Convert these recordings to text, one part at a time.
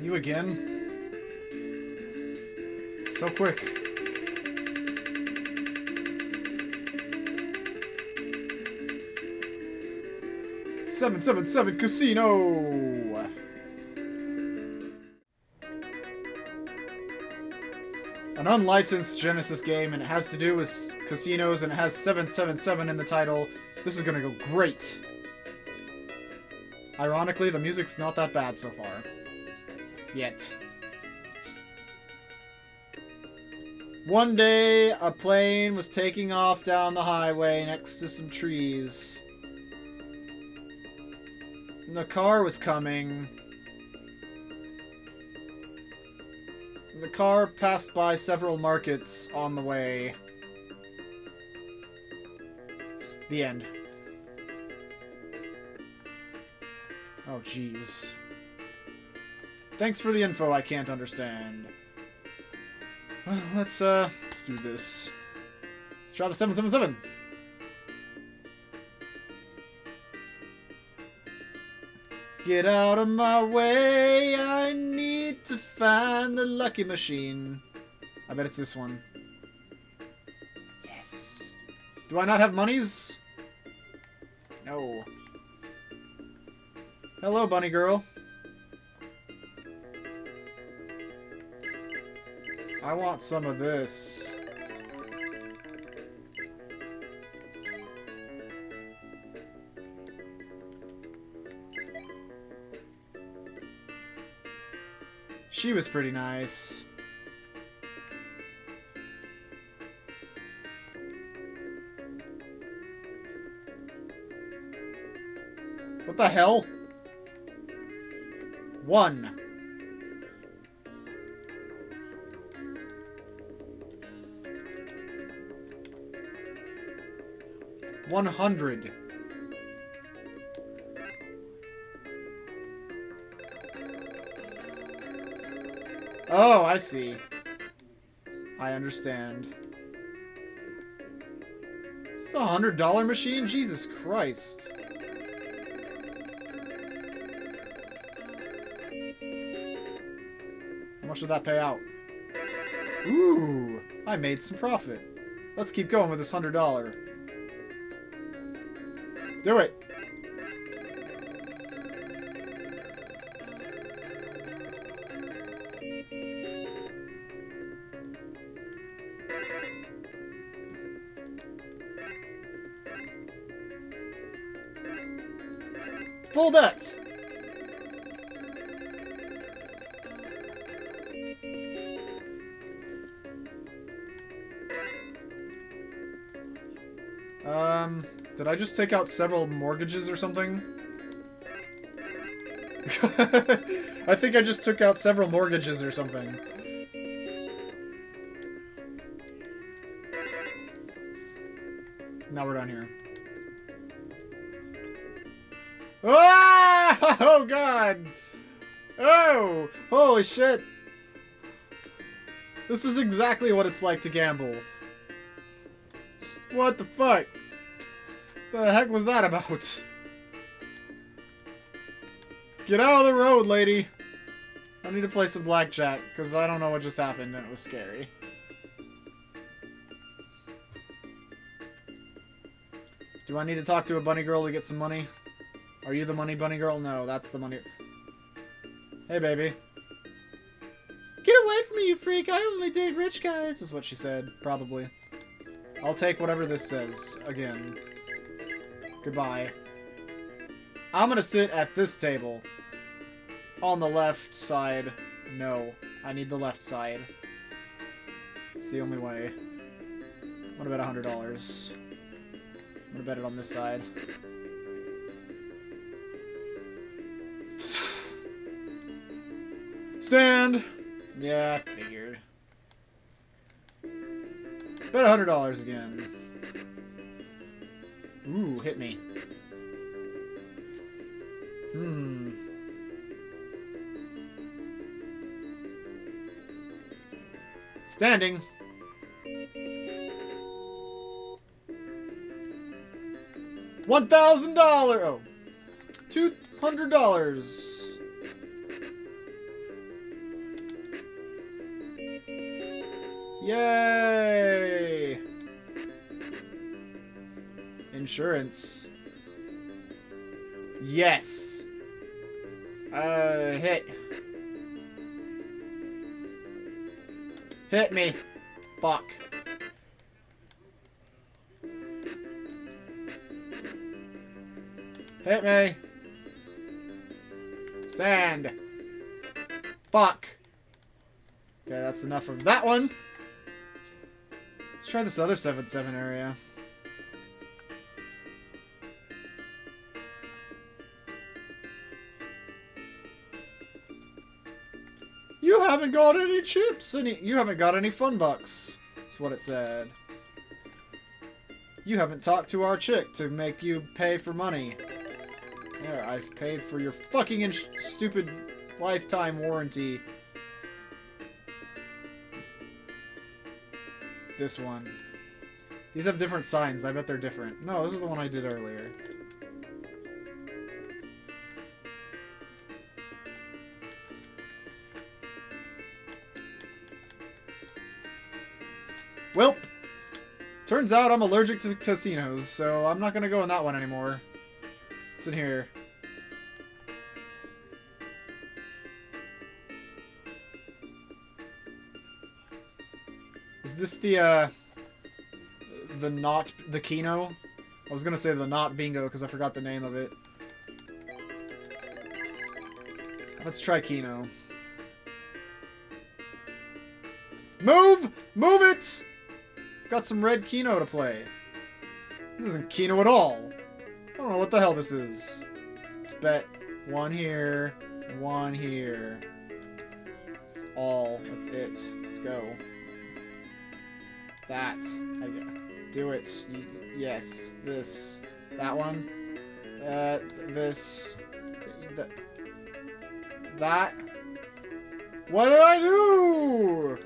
You again? So quick. Seven seven seven casino. An unlicensed Genesis game, and it has to do with casinos, and it has 777 in the title. This is gonna go great. Ironically, the music's not that bad so far. Yet. One day, a plane was taking off down the highway next to some trees. And the car was coming. And the car passed by several markets on the way. The end. Oh, jeez. Thanks for the info I can't understand. Well, let's, uh, let's do this. Let's try the 777. Get out of my way, I need to find the lucky machine. I bet it's this one. Yes. Do I not have monies? No. Hello, bunny girl. I want some of this. She was pretty nice. What the hell? One. One hundred. Oh, I see. I understand. This is a hundred dollar machine? Jesus Christ. How much did that pay out? Ooh, I made some profit. Let's keep going with this hundred dollar. Do it. Um, did I just take out several mortgages or something? I think I just took out several mortgages or something. Now we're down here. Ah! Oh god! Oh! Holy shit! This is exactly what it's like to gamble. What the fuck? The heck was that about? Get out of the road, lady! I need to play some blackjack, because I don't know what just happened and it was scary. Do I need to talk to a bunny girl to get some money? Are you the money bunny girl? No, that's the money... Hey, baby. Get away from me, you freak! I only date rich guys, is what she said. Probably. I'll take whatever this says. Again. Goodbye. I'm gonna sit at this table. On the left side. No. I need the left side. It's the only way. What about a hundred dollars? I'm gonna bet it on this side. Stand! Yeah, I figured. Bet a hundred dollars again. Ooh, hit me. Hmm. Standing. One thousand dollar. Oh, two hundred dollars. Yay! Insurance. Yes! Uh, hit. Hit me. Fuck. Hit me. Stand. Fuck. Okay, that's enough of that one. Let's try this other 7-7 area. Haven't got any chips. Any, you haven't got any fun bucks. That's what it said. You haven't talked to our chick to make you pay for money. There, I've paid for your fucking stupid lifetime warranty. This one. These have different signs. I bet they're different. No, this is the one I did earlier. Welp! Turns out I'm allergic to casinos, so I'm not gonna go in that one anymore. What's in here? Is this the, uh... The not... The Keno? I was gonna say the not bingo, because I forgot the name of it. Let's try Keno. Move! Move it! Got some red Keno to play. This isn't Keno at all. I don't know what the hell this is. Let's bet one here, one here. That's all. That's it. Let's go. That. Do it. yes. This. That one. Uh, this. That. That. What did I do?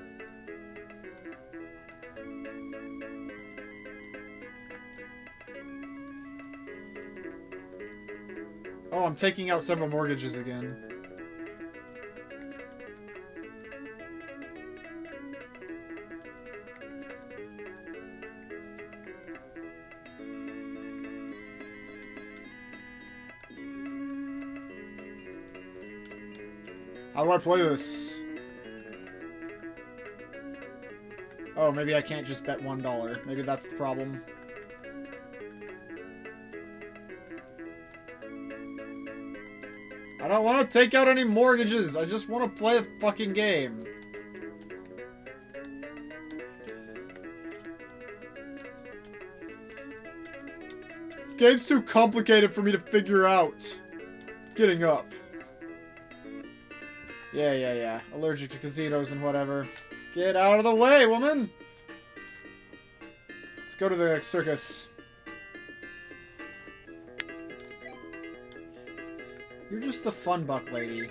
Oh, I'm taking out several mortgages again. How do I play this? Oh, maybe I can't just bet one dollar. Maybe that's the problem. I don't want to take out any mortgages. I just want to play a fucking game. This game's too complicated for me to figure out. Getting up. Yeah, yeah, yeah. Allergic to casinos and whatever. Get out of the way, woman! Let's go to the circus. Just the fun buck lady.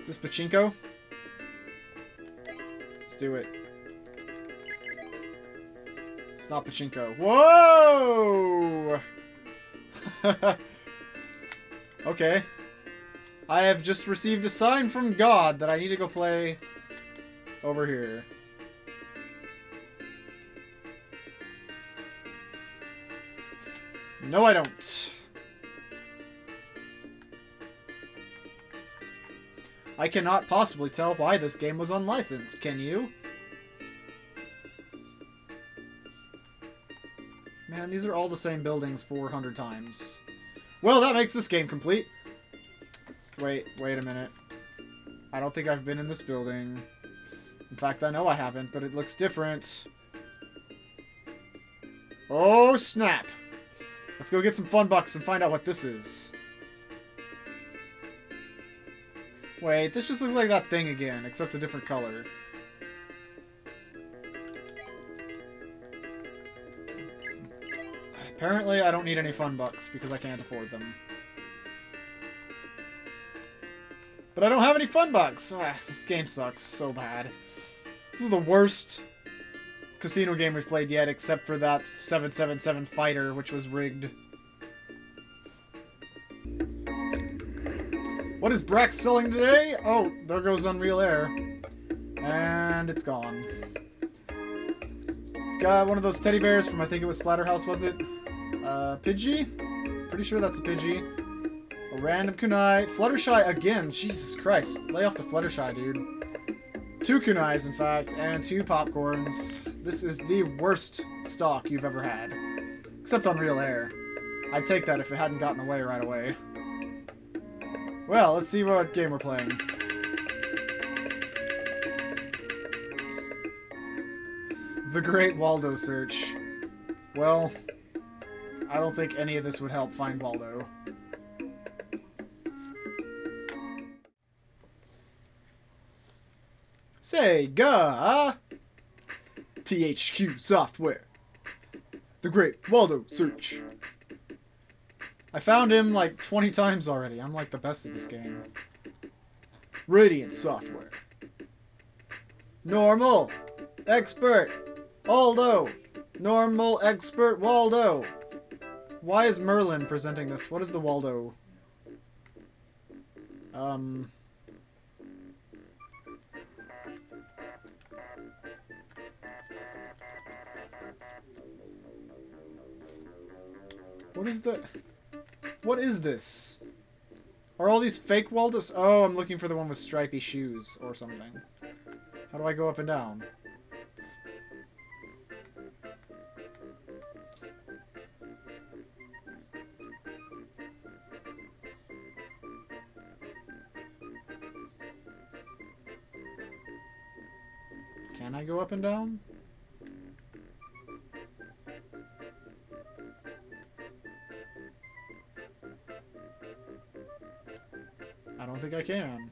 Is this pachinko? Let's do it. It's not pachinko. Whoa! okay. I have just received a sign from God that I need to go play over here. No, I don't. I cannot possibly tell why this game was unlicensed, can you? Man, these are all the same buildings 400 times. Well, that makes this game complete. Wait, wait a minute. I don't think I've been in this building. In fact, I know I haven't, but it looks different. Oh, snap! Let's go get some fun bucks and find out what this is. Wait, this just looks like that thing again, except a different color. Apparently, I don't need any fun bucks because I can't afford them. But I don't have any fun bucks! Ah, this game sucks so bad. This is the worst casino game we've played yet, except for that 777 fighter, which was rigged. What is Brax selling today? Oh, there goes Unreal Air. And it's gone. Got one of those teddy bears from, I think it was Splatterhouse, was it? Uh, Pidgey? Pretty sure that's a Pidgey. A random Kunai. Fluttershy again. Jesus Christ. Lay off the Fluttershy, dude. Two Kunais, in fact, and two Popcorns. This is the worst stock you've ever had. Except Unreal Air. I'd take that if it hadn't gotten away right away. Well, let's see what game we're playing. The Great Waldo Search. Well, I don't think any of this would help find Waldo. Sega! THQ Software. The Great Waldo Search. I found him like 20 times already. I'm like the best at this game. Radiance Software. Normal. Expert. Waldo. Normal. Expert. Waldo. Why is Merlin presenting this? What is the Waldo? Um... What is the... What is this? Are all these fake Waldos? Oh, I'm looking for the one with stripy shoes or something. How do I go up and down? Can I go up and down? I can.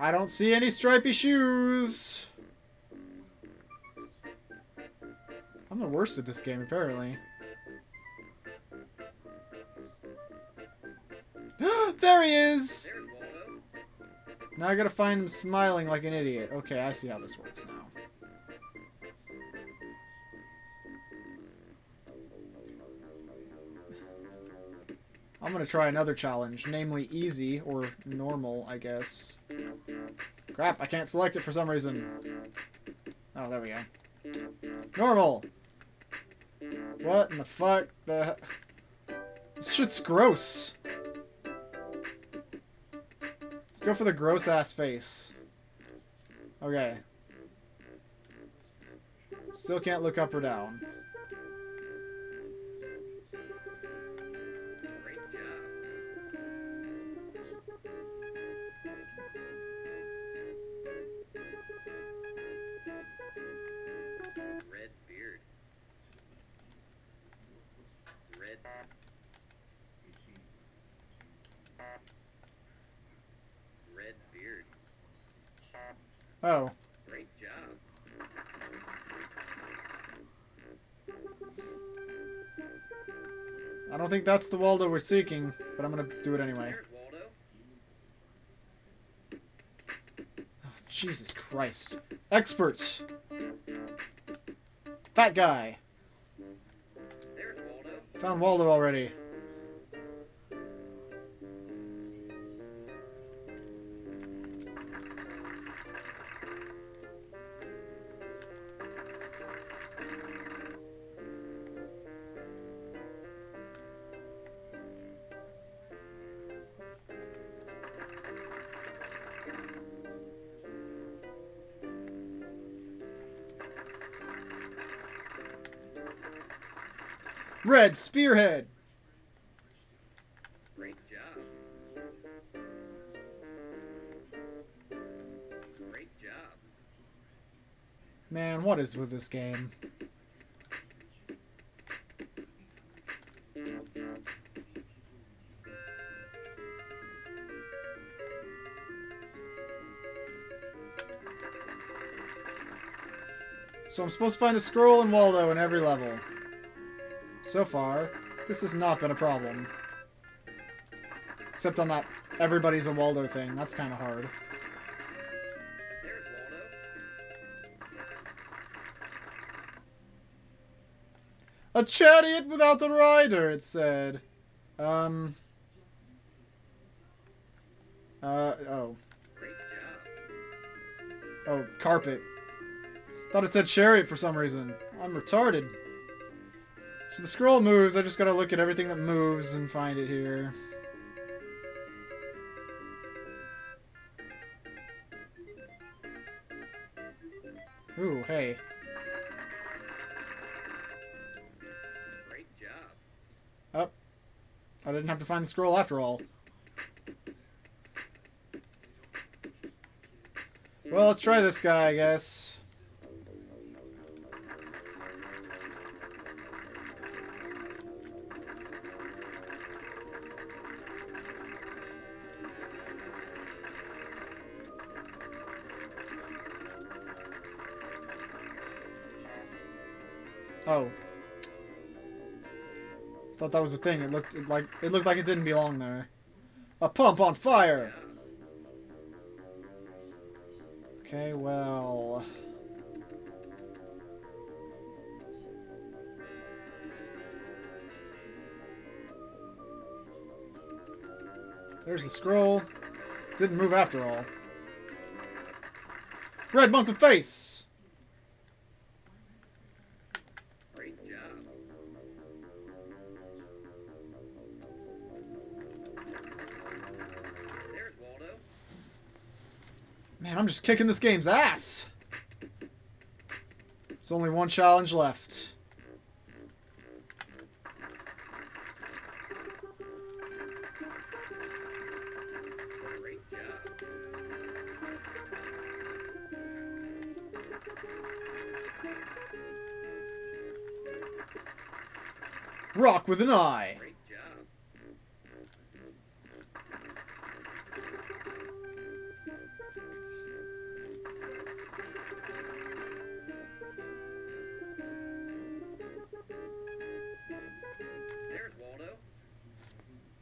I don't see any stripy shoes. I'm the worst at this game, apparently. there he is! Now I gotta find him smiling like an idiot. Okay, I see how this works now. I'm gonna try another challenge, namely easy, or normal, I guess. Crap, I can't select it for some reason. Oh, there we go. Normal! What in the fuck? The... This shit's gross. Let's go for the gross-ass face. Okay. Still can't look up or down. Oh. Great job. I don't think that's the Waldo we're seeking, but I'm gonna do it anyway. Waldo. Ah, Jesus Christ. Experts! Fat guy! Found Waldo already. Red Spearhead! Great job. Great job. Man, what is with this game? So I'm supposed to find a scroll in Waldo in every level. So far, this has not been a problem. Except on that everybody's a Waldo thing. That's kind of hard. A chariot without a rider, it said. Um. Uh, oh. Oh, carpet. Thought it said chariot for some reason. I'm retarded. So the scroll moves, I just gotta look at everything that moves and find it here. Ooh, hey. Great job. Oh. I didn't have to find the scroll after all. Well, let's try this guy, I guess. Oh. Thought that was a thing. It looked like it looked like it didn't belong there. A pump on fire. Okay, well. There's the scroll. Didn't move after all. Red monk with face. Man, I'm just kicking this game's ass. There's only one challenge left. Rock with an eye.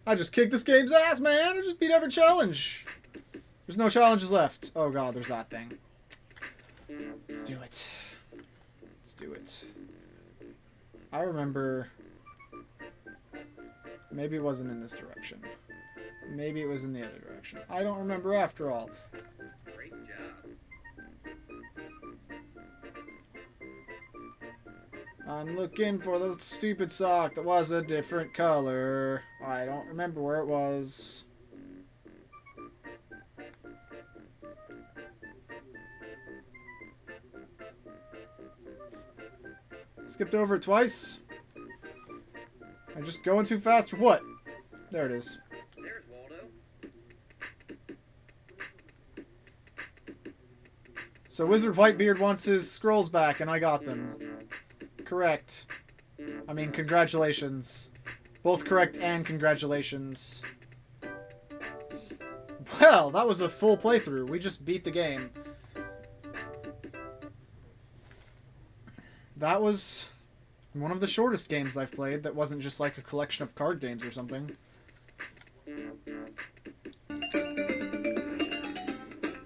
I just kicked this game's ass, man. I just beat every challenge. There's no challenges left. Oh god, there's that thing. Let's do it. Let's do it. I remember... Maybe it wasn't in this direction. Maybe it was in the other direction. I don't remember after all. Great job. I'm looking for the stupid sock that was a different color. I don't remember where it was. Skipped over twice. I'm just going too fast or what? There it is. There's Waldo. So Wizard Whitebeard wants his scrolls back, and I got them. Correct. I mean, congratulations. Both correct and congratulations. Well, that was a full playthrough. We just beat the game. That was one of the shortest games I've played that wasn't just like a collection of card games or something.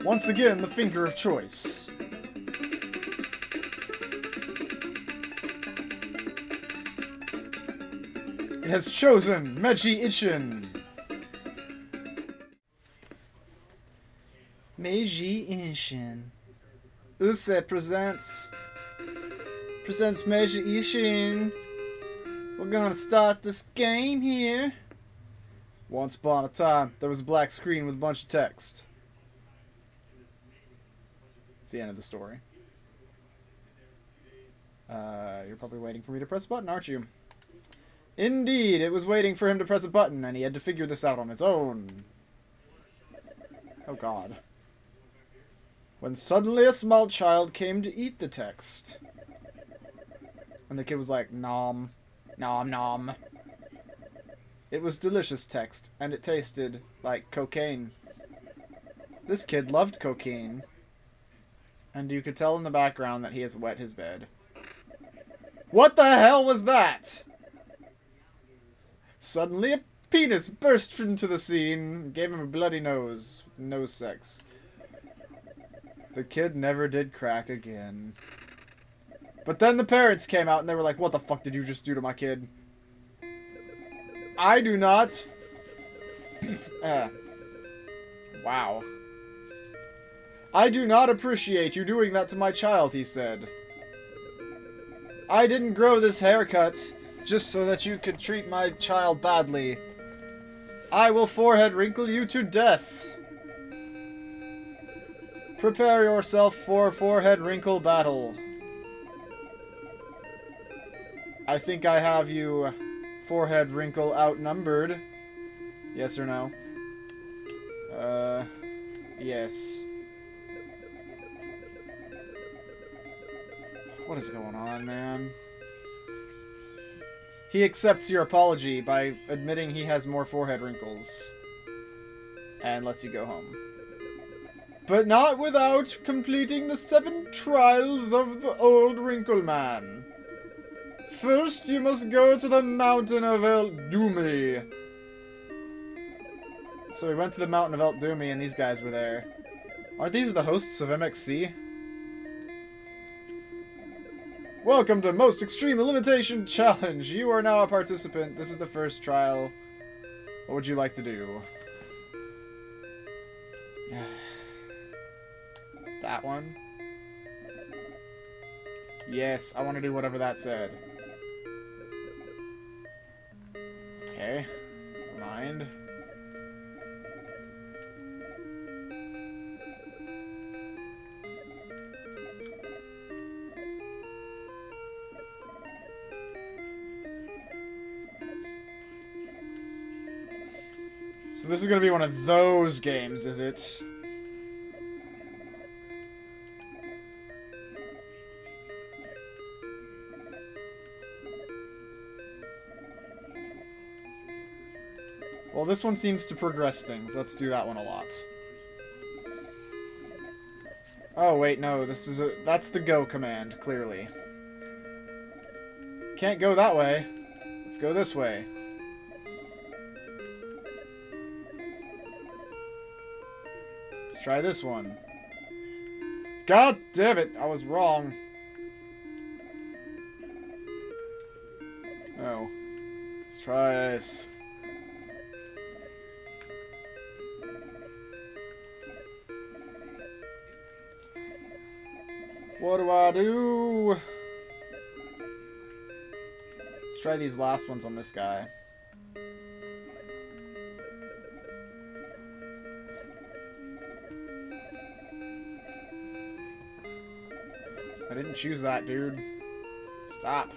Once again, the finger of choice. It has chosen Meiji Ishin. Meiji Ishin. Use presents presents Meiji Ishin. We're gonna start this game here. Once upon a time, there was a black screen with a bunch of text. It's the end of the story. Uh, you're probably waiting for me to press a button, aren't you? Indeed, it was waiting for him to press a button, and he had to figure this out on his own. Oh god. When suddenly a small child came to eat the text. And the kid was like, nom, nom, nom. It was delicious text, and it tasted like cocaine. This kid loved cocaine. And you could tell in the background that he has wet his bed. What the hell was that? Suddenly a penis burst into the scene, gave him a bloody nose. No sex. The kid never did crack again. But then the parents came out and they were like, what the fuck did you just do to my kid? I do not. uh, wow. I do not appreciate you doing that to my child, he said. I didn't grow this haircut just so that you could treat my child badly. I will forehead wrinkle you to death. Prepare yourself for forehead wrinkle battle. I think I have you forehead wrinkle outnumbered. Yes or no? Uh, yes. What is going on, man? He accepts your apology by admitting he has more forehead wrinkles. And lets you go home. But not without completing the seven trials of the old wrinkle man. First, you must go to the mountain of El Dumi. So we went to the mountain of El Dumi and these guys were there. Aren't these the hosts of MXC? Welcome to Most Extreme Elimination Challenge. You are now a participant. This is the first trial. What would you like to do? that one? Yes, I want to do whatever that said. Okay. Mind. So this is going to be one of those games, is it? Well, this one seems to progress things. Let's do that one a lot. Oh, wait, no. This is a... That's the go command, clearly. Can't go that way. Let's go this way. Let's try this one. God damn it, I was wrong. Oh. Let's try this. What do I do? Let's try these last ones on this guy. I didn't choose that, dude. Stop.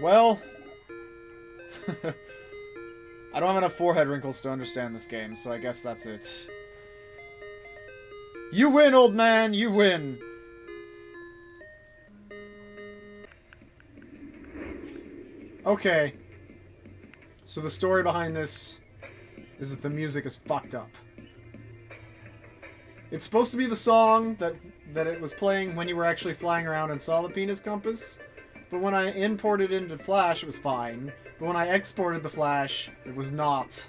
Well... I don't have enough forehead wrinkles to understand this game, so I guess that's it. You win, old man! You win! Okay. So the story behind this is that the music is fucked up. It's supposed to be the song that that it was playing when you were actually flying around and saw the penis compass, but when I imported it into Flash, it was fine. But when I exported the Flash, it was not.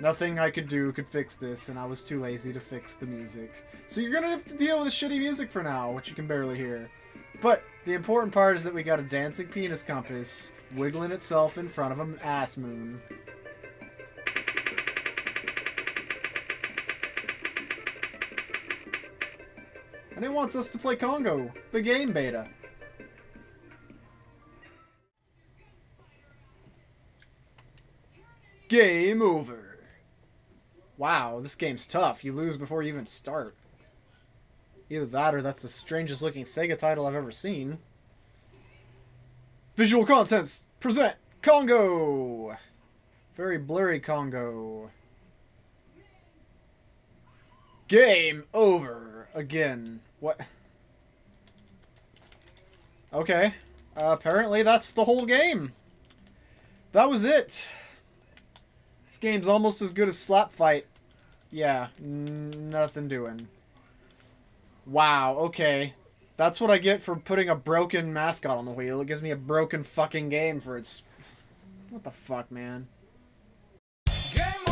Nothing I could do could fix this, and I was too lazy to fix the music. So you're gonna have to deal with the shitty music for now, which you can barely hear. But the important part is that we got a dancing penis compass wiggling itself in front of an ass moon. And it wants us to play Congo, the game beta. Game over. Wow, this game's tough. You lose before you even start. Either that or that's the strangest looking Sega title I've ever seen. Visual contents present Congo. Very blurry Congo. Game over again. What? Okay. Uh, apparently that's the whole game. That was it. This game's almost as good as Slap Fight. Yeah, nothing doing. Wow, okay. That's what I get for putting a broken mascot on the wheel. It gives me a broken fucking game for its. What the fuck, man? Game!